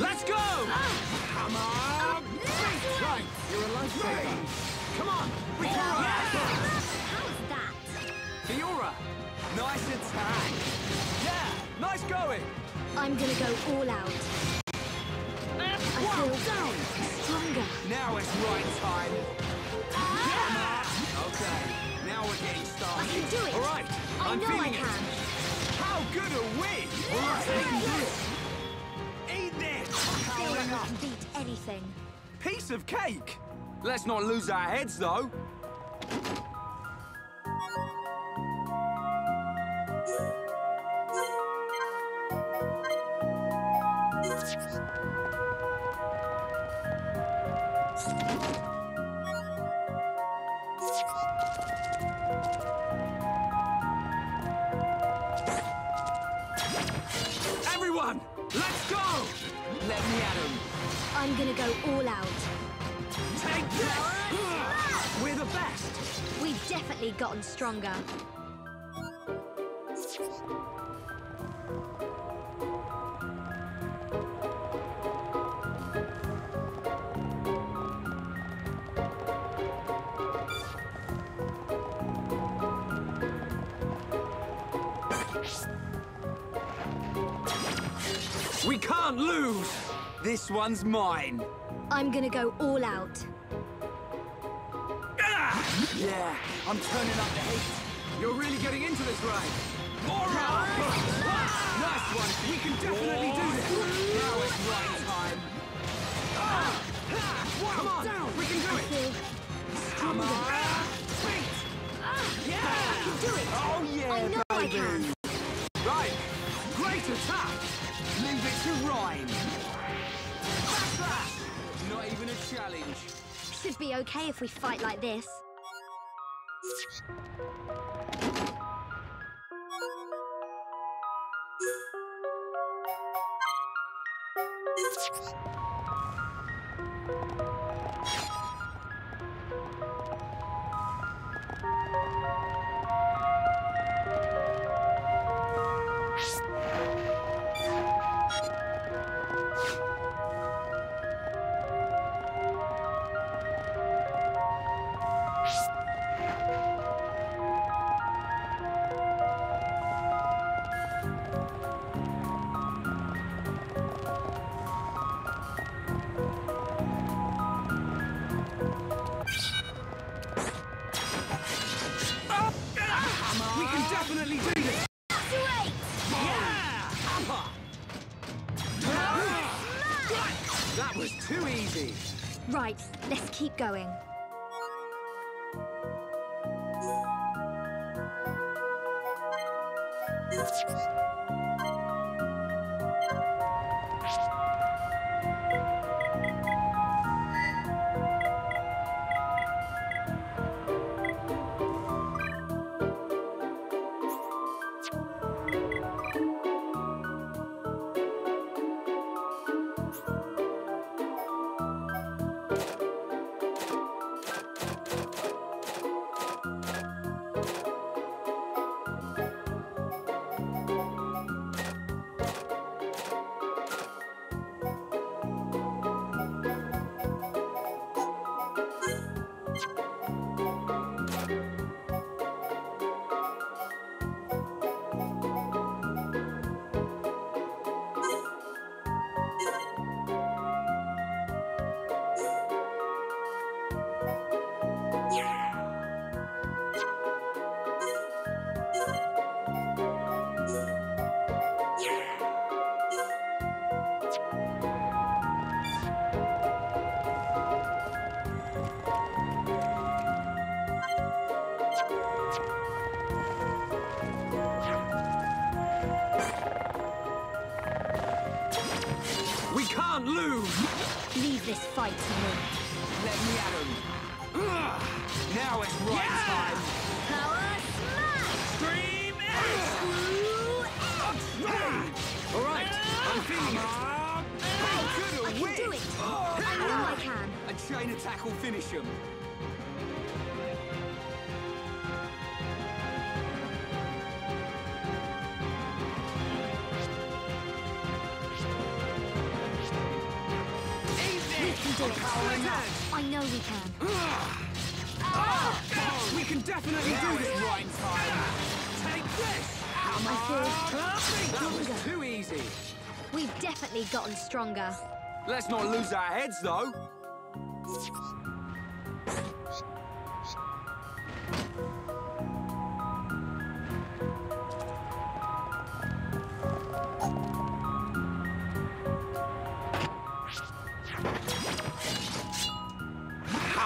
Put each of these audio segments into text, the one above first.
Let's go! Come on! Great right! You're a lifesaver! Come on! We can yeah. How's that? Fiora! Nice attack! Yeah! Nice going! I'm gonna go all out. I feel down, stronger. Now it's right time. Ah. Yeah! Okay, now we're getting started. I can do it! All right. I am know feeling I it. can. How good are we? All right, we can do it. Eat this. feel Powering up. I can beat anything. Piece of cake. Let's not lose our heads, though. Go! Let me at 'em. I'm gonna go all out. Take this! We're the best! We've definitely gotten stronger. We can't lose! This one's mine. I'm gonna go all out. Ah! Yeah, I'm turning up the heat. You're really getting into this, right? More out! Nice one! We can definitely do this! Now it's right time. Ah! Ah! Come on! We can do I it! Come on! Beat! Yeah! I can do it. Oh yeah, I know I can. Leave it to Reyn! Not even a challenge. Should be okay if we fight like this. Definitely do this! Great! Yeah! Upper! That was too easy. Right, let's keep going. Can't lose! Leave this fight to me. Let me at him. Now it's right time. Power smash! Stream Screw X! All right, I'm feeling it. Uh, How good I can we? do it. I know I can. A chain attack will finish him. We can do it. Powering up. I know we can. Oh, we can definitely do this right in time. Take this! Come I feel That was too easy. We've definitely gotten stronger. Let's not lose our heads, though.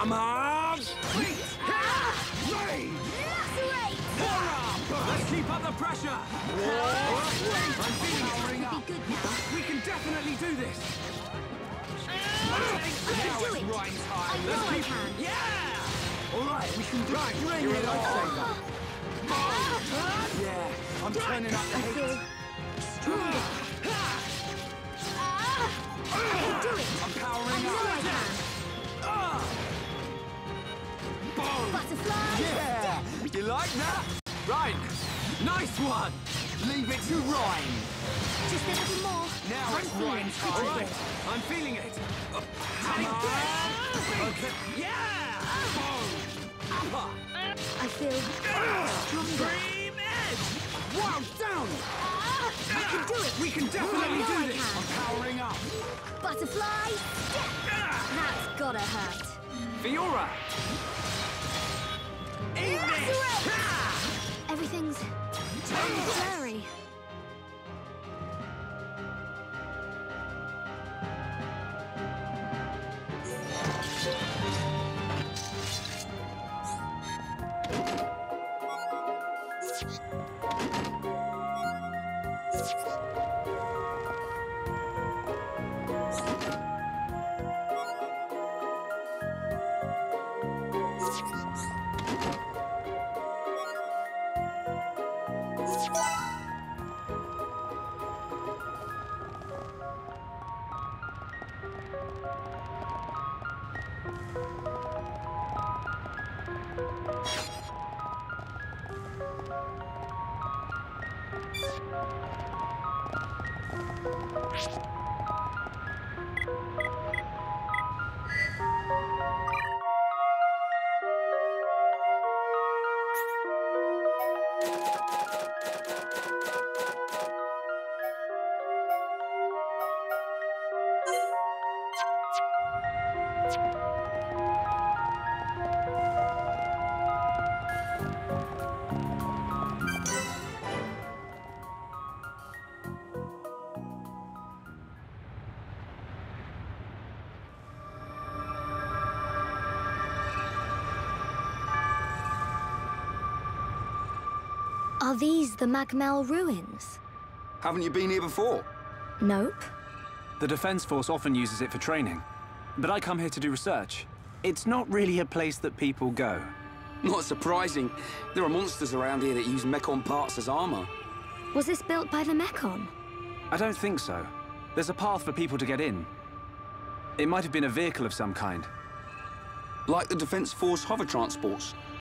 Come on! Wait! Wait! Let's keep up the pressure! I'm feeling powering up. We can definitely do this. I Now do it's it. right time. I know Let's I keep... can. Yeah! All right, we can do it. Bring You're. Yeah, I'm turning up the heat. stronger. I can do it. I'm powering up. Butterfly. Yeah! You like that? Right. Nice one! Leave it to Reyn. Just a little more. Now I'm it's Reyn's turn. All right. I'm feeling it. Uh, this! Okay. Yeah! Upper! I feel stronger. Stream edge! Wow, down! I can do it. We can definitely do I this! can. I'm powering up. Butterfly. Step. That's gotta hurt. Fiora! Eat this! Lacerate. you Are these the Magmel ruins? Haven't you been here before? Nope. The Defense Force often uses it for training. But I come here to do research. It's not really a place that people go. Not surprising. There are monsters around here that use Mechon parts as armor. Was this built by the Mechon? I don't think so. There's a path for people to get in. It might have been a vehicle of some kind. Like the Defense Force hover transports.